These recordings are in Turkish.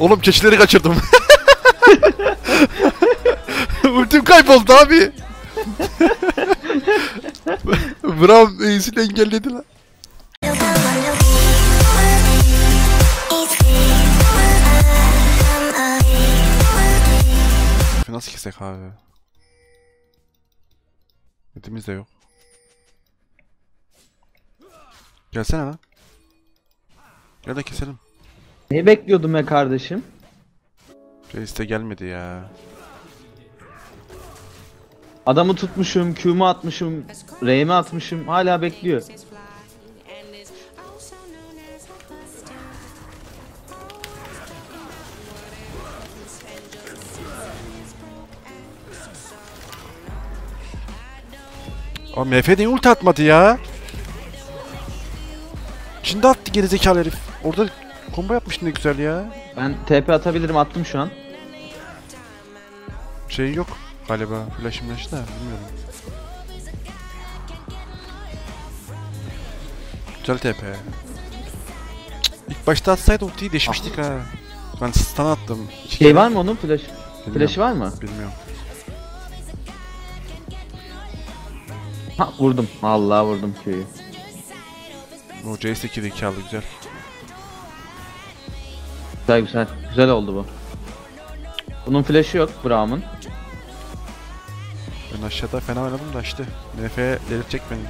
Oğlum keçileri kaçırdım. Ultim kayboldu abi. Braum Ace'ini engelledi lan. Nasıl kesek abi? Etimiz de yok. Gelsene lan. Gel de keselim. Ne bekliyordum ya kardeşim? Reis de gelmedi ya. Adamı tutmuşum, Q'mu atmışım, R'mi atmışım, hala bekliyor. Aa MF niye ulti atmadı ya? Şimdi attı gerizekalı herif. Orada combo yapmış ne güzel ya. Ben TP atabilirim, attım şu an. Şey yok galiba. Flash'ım flash da bilmiyorum. Güzel TP. İlk başta atsaydı ultiyi deşmiştik ha. Ben stun attım. İki Şey kere. var mı onun flash? Bilmiyorum. Flash'ı var mı? Bilmiyorum. Ha vurdum. Allah vurdum Q'yu. O Jace 2 zekalı güzel. Güzel güzel. Güzel oldu bu. Bunun flash'ı yok Braum'un. Ben aşağıda fena oynadım da işte. MF delirtecek beni.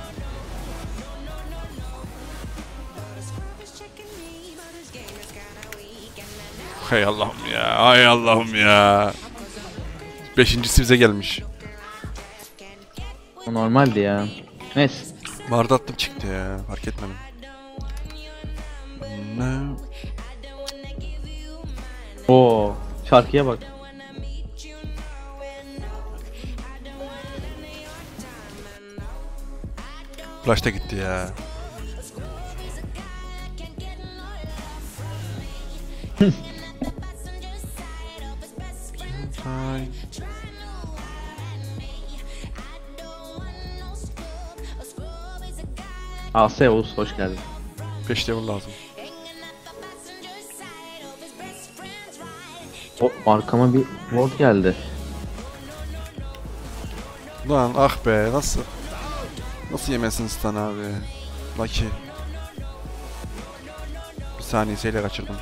Hay Allah'ım ya. Hay Allah'ım ya. Beşincisi bize gelmiş. O normaldi ya. Neyse. Vardı attım çıktı ya. Fark etmedim. Ne? Oo, şarkıya bak. Flash da gitti ya. Ay. AS Oğuz hoş geldin. 5 level lazım. O arkama bir ward geldi. Lan ah be nasıl? Nasıl yemesin stun abi? Lucky. Bir saniyeyle kaçırdım.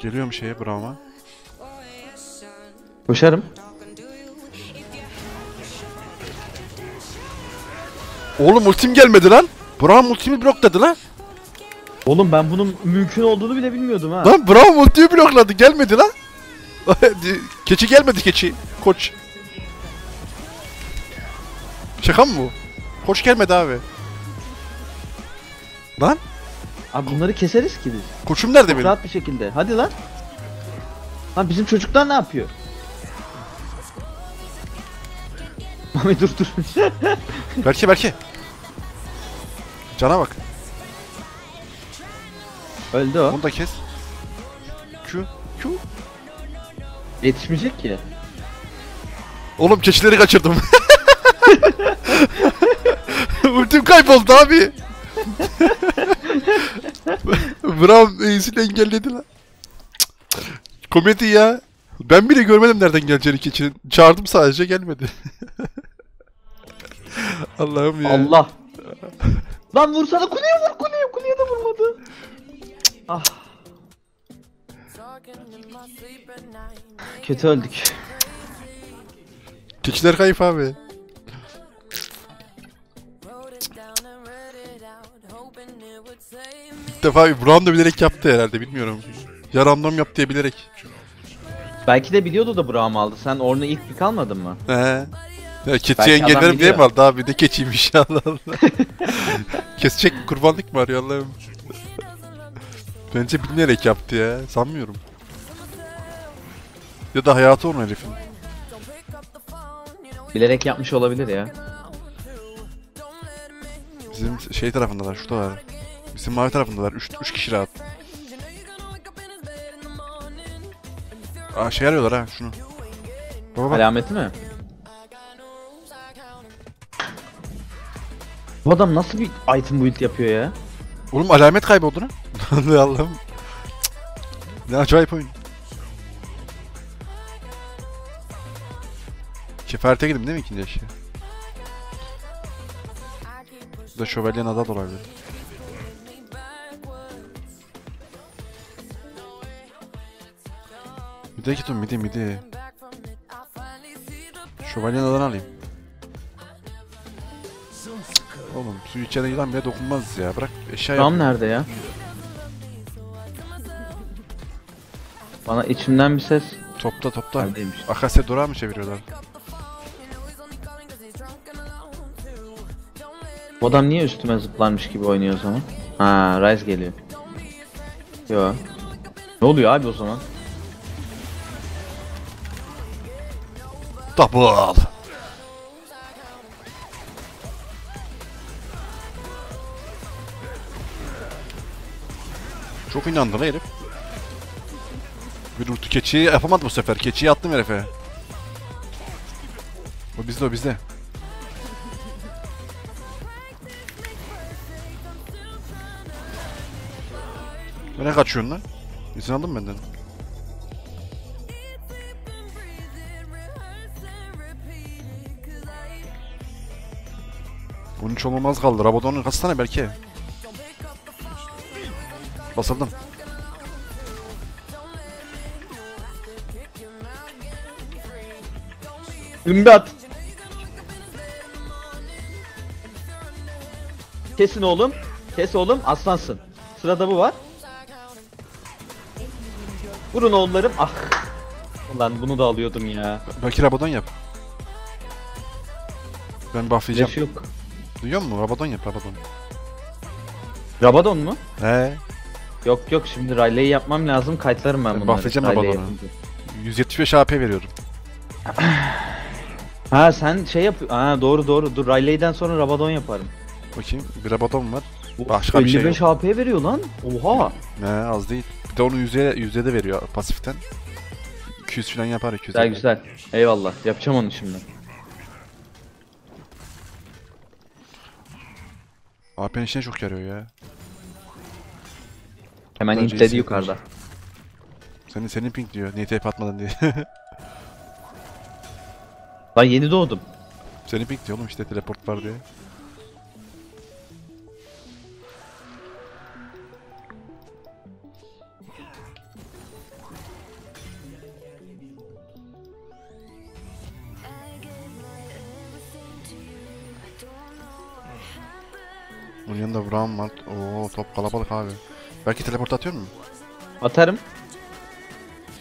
Geliyorum şeye Braum'a. Koşarım. Oğlum ultim gelmedi lan. Braum ultimi blokladı lan. Oğlum ben bunun mümkün olduğunu bile bilmiyordum ha. Lan Braum ultimi blokladı gelmedi lan. keçi gelmedi keçi. Koç. Şaka mı bu? Koç gelmedi abi. Lan Abi bunları keseriz ki biz. koçum nerede Çok benim? rahat bir şekilde. Hadi lan. Lan bizim çocuklar ne yapıyor? Mami dur dur. Berke Berke. Cana bak. Öldü o. Onu da kes. Q. Q. Yetişmeyecek ki. Oğlum keçileri kaçırdım. Ultim kayboldu abi. Braum Ace'ini engelledi lan. Komedi ya. Ben bile görmedim nereden geleceğini keçinin. Çağırdım sadece gelmedi. Allah'ım ya. Allah. Lan vursana kuleye vur kuleye. Kuleye de vurmadı. Ah. Kötü öldük. Keçiler kayıp abi. İlk defa Braum da bilerek yaptı herhalde bilmiyorum. Ya random yaptı diye bilerek. Belki de biliyordu da Braum aldı. Sen Orn'u ilk pick almadın mı? He. Ya keçi engellerim diye mi aldı abi? Ne keçiymiş Allah Allah. Kesecek kurbanlık mı arıyor Allah'ım? Bence bilmeyerek yaptı ya. Sanmıyorum. Ya da hayatı onun herifin. Bilerek yapmış olabilir ya. Bizim şey tarafındalar, şurada var. Bizim mavi tarafındalar. 3 3 kişi rahat. Aa şey arıyorlar ha şunu. Baba bak. Alameti mi? Bu adam nasıl bir item build yapıyor ya? Oğlum alamet kayboldu lan. Allah Allah'ım. Ne acayip oyun. Kefarete gidin değil mi ikinci eşya? Bu da şövalyen ada da olabilir. Mide git oğlum mide mide. Şövalyen adan alayım. Oğlum su içeri yılan bile dokunmaz ya. Bırak eşya. Ram nerede ya? Bana içimden bir ses Topla topla. neredeymiş? Akasya durağı mı çeviriyorlar? Bu adam niye üstüme zıplarmış gibi oynuyor o zaman? Ha, Rise geliyor. Yo. Ne oluyor abi o zaman? Double. Çok inandı lan herif. Bir urtu keçiyi yapamadı bu sefer. Keçiyi attım herife. O bizde o bizde. Nereye kaçıyorsun lan? İzin aldın mı benden? Bunun hiç olmaz kaldı. Rabadon'un kaç tane belki? Basıldım. Ümbat. Kesin oğlum. Kes oğlum aslansın. Sırada bu var. Vurun oğullarım. Ah. Ulan bunu da alıyordum ya. Belki Rabadon yap. Ben bufflayacağım. Yok. Duyuyor musun? Rabadon yap Rabadon. Rabadon mu? He. Yok yok şimdi Riley'i yapmam lazım. Kayıtlarım ben bunları. bahsedeceğim Riley Rabadon'u. yapınca. 175 AP veriyorum. Ha sen şey yap. Ha doğru doğru. Dur Riley'den sonra Rabadon yaparım. Bakayım. Bir Rabadon var. Bu Başka bir şey 55 AP veriyor lan. Oha. Ne az değil. Bir de onu yüzde, yüzde de veriyor pasiften. 200 falan yapar 200. Güzel güzel. Eyvallah. Yapacağım onu şimdi. AP'nin işine çok yarıyor ya. Hemen Toptancı intledi yukarıda. Senin senin ping diyor. Niye TP atmadın diye. Ben yeni doğdum. senin ping diyor oğlum işte teleport var diye. Bunun yanında Braum var. Oo top kalabalık abi. Belki teleport atıyor mu? Atarım.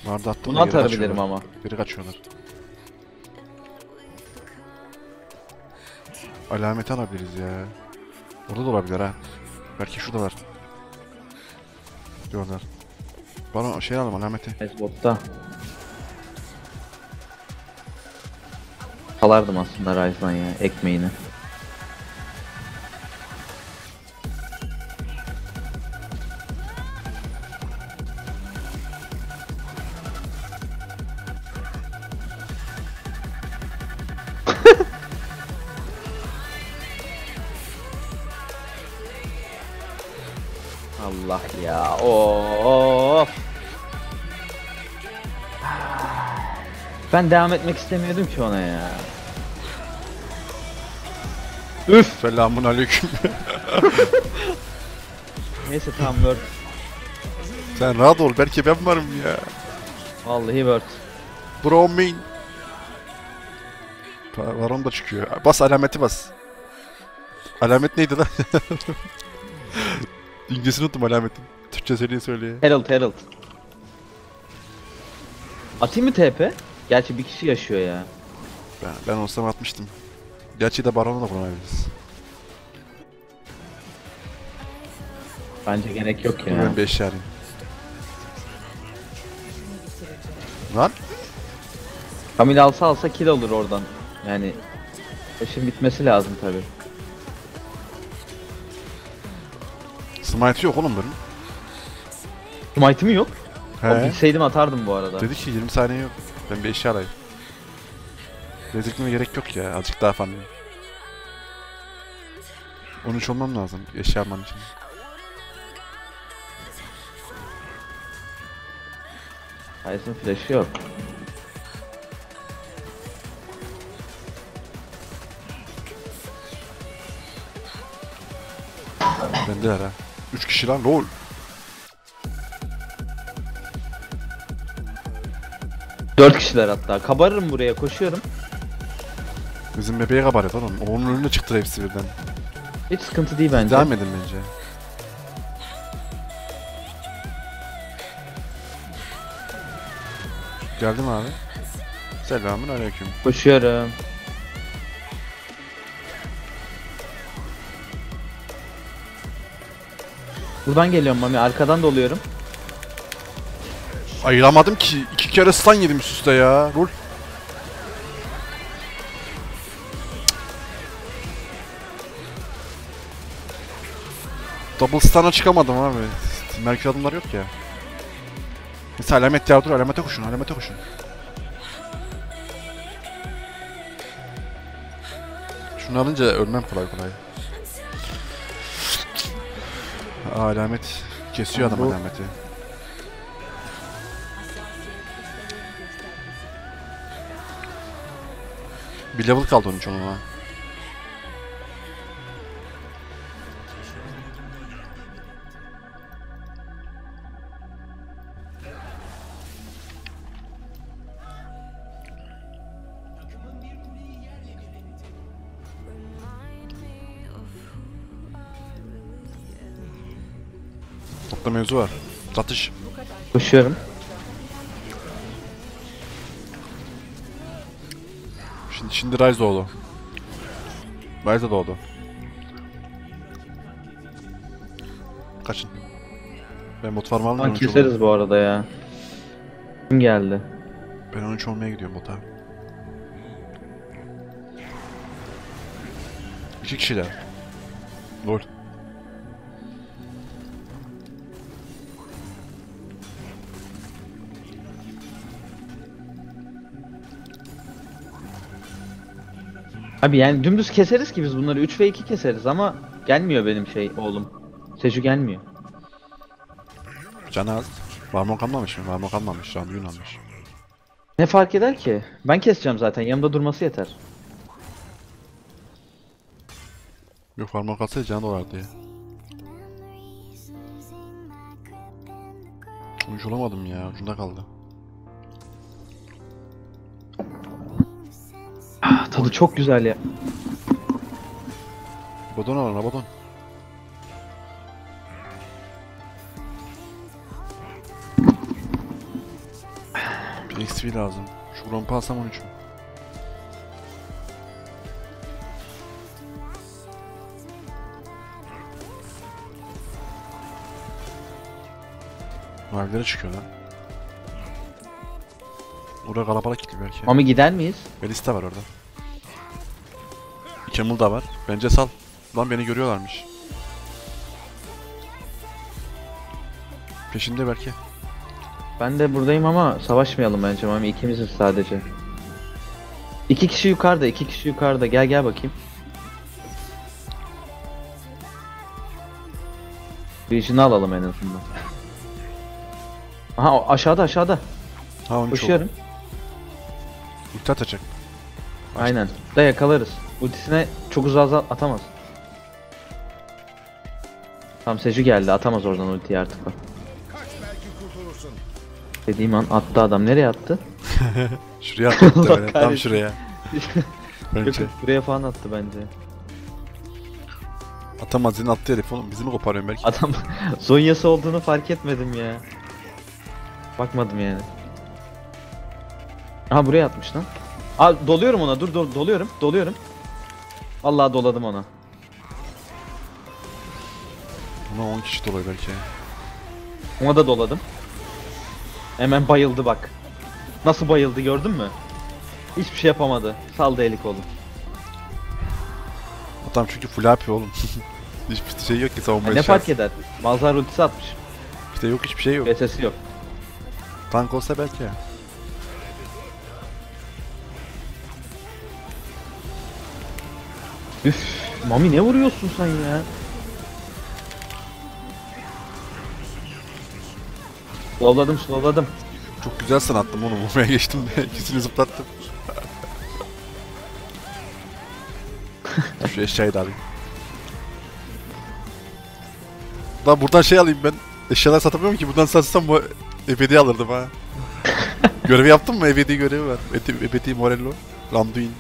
Vardı attım. Bunu atabilirim ama. Geri kaçıyorlar. Alameti alabiliriz ya. Orada da olabilir ha. Belki şurada var. Diyorlar. Bana şey alalım alameti. Ezbot'ta. Salardım aslında Ryze'dan ya ekmeğini. Ben devam etmek istemiyordum ki ona ya. Üf. Selamun aleyküm. Neyse tamam word. Sen rahat ol belki ben varım ya. Vallahi word. Bro main. Varon da çıkıyor. Bas alameti bas. Alamet neydi lan? İngilizcesini unuttum alametin. Türkçe söyleye söyleye. Herald Herald. Atayım mı TP? Gerçi bir kişi yaşıyor ya. Ben, ben olsam atmıştım. Gerçi de Baron'a da kullanabiliriz. Bence gerek yok ya. ben bir eşya arayayım. Lan? Kamil alsa alsa kill olur oradan. Yani işin bitmesi lazım tabi. Smite yok oğlum bunun. Smite'ım yok. O He. bilseydim atardım bu arada. Dedi ki 20 saniye yok. Ben bir eşya arayayım. Rezilliğime gerek yok ya. Azıcık daha falan. 13 olmam lazım eşya almam için. Ryze'ın flash'ı yok. Bende ha. 3 kişi lan lol. Dört kişiler hatta. Kabarırım buraya koşuyorum. Bizim bebeğe kabarıyor oğlum. Onun önüne çıktı hepsi birden. Hiç sıkıntı değil bence. Devam edin bence. Geldim abi. Selamun aleyküm. Koşuyorum. Buradan geliyorum Mami. Arkadan doluyorum. Ayıramadım ki. İki kere stun yedim üst üste ya. Rol. Double stun'a çıkamadım abi. Merkez adımlar yok ya. Mesela alamet yardır, alamete koşun, alamete koşun. Şunu alınca ölmem kolay kolay. Alamet kesiyor adam alameti. Bir level kaldı onun için ona. Topla mevzu var. Satış. Koşuyorum. Şimdi, şimdi Rise doğdu. De doğdu. Kaçın. Ben bot farm almıyorum. keseriz bu arada ya. Kim geldi? Ben 13 olmaya gidiyorum bota. İki kişiler. Lol. Abi yani dümdüz keseriz ki biz bunları 3 ve 2 keseriz ama gelmiyor benim şey oğlum. Seju gelmiyor. Canı az. Varmon kalmamış mı? Varmon kalmamış. Randuin almış. Ne fark eder ki? Ben keseceğim zaten. Yanımda durması yeter. Yok Varmon kalsaydı canı dolardı ya. Uç olamadım ya. Ucunda kaldı. Ah, tadı çok güzel ya. Bodon alın Rabadon. Bir XP lazım. Şu rompa alsam 13 mü? Mavilere çıkıyor lan. Orada kalabalık gitti belki. Mami gider miyiz? Melista var orada. Camel da var. Bence sal. Lan beni görüyorlarmış. Peşinde belki. Ben de buradayım ama savaşmayalım bence Mami. ikimiziz sadece. İki kişi yukarıda, iki kişi yukarıda. Gel gel bakayım. Vision'ı alalım en azından. Aha aşağıda aşağıda. Ha 13 oldu. Koşuyorum. Ulti atacak. Aynen. Da yakalarız. Ultisine çok uzağa atamaz. Tam Seju geldi. Atamaz oradan ultiyi artık o. Dediğim an attı adam. Nereye attı? Şuraya attı muhtemelen. Tam şuraya. Bence. yok, buraya falan attı bence. Atamaz yine attı herif oğlum. Bizi mi koparıyorsun belki? Adam Zonya'sı olduğunu fark etmedim ya. Bakmadım yani. Aha buraya atmış lan. Aa doluyorum ona. Dur dol- doluyorum. Doluyorum. Vallahi doladım ona. Buna 10 kişi doluyor belki. Ona da doladım. Hemen bayıldı bak. Nasıl bayıldı gördün mü? Hiçbir şey yapamadı. Saldı eli kolu. Adam çünkü full AP oğlum. hiçbir şey yok ki Ya savunmaya ne şart. fark eder? Malzar ultisi atmış. İşte yok hiçbir şey yok. VS'si yok. Tank olsa belki ya. Üf. Mami ne vuruyorsun sen ya? Slowladım slowladım. Çok güzel sanattım onu vurmaya geçtim de ikisini zıplattım. Şu eşyayı da alayım. Lan buradan şey alayım ben. Eşyalar satamıyorum ki buradan satsam bu ebedi alırdım ha. Görevi yaptın mı? Ebedi görevi var. Ebedi, ebedi Morello. Randuin.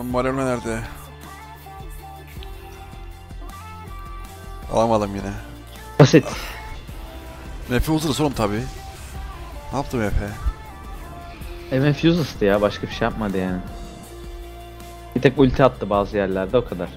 Lan Morello nerede? Alamadım yine. Basit. Efe uzun oğlum tabi. Ne yaptım Efe? MF useless'tı ya başka bir şey yapmadı yani. Bir tek ulti attı bazı yerlerde o kadar.